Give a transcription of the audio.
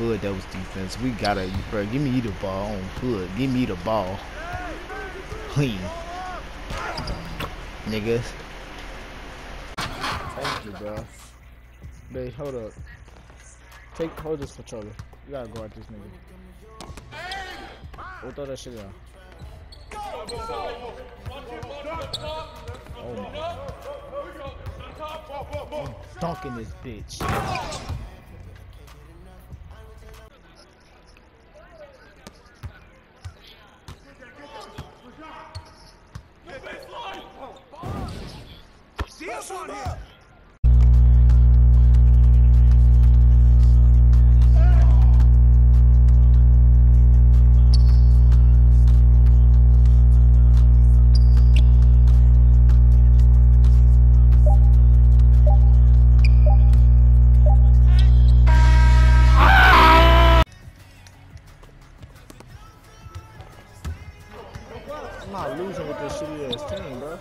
good that was defense. We gotta, bro. Give me the ball on Hood. Give me the ball. Clean, niggas. Thank you, bro. Babe, hold up. Take, hold of this controller. You gotta guard this nigga. We'll throw that shit out. Oh my. I'm dunking this bitch. I'm not losing with this shitty ass team, bro.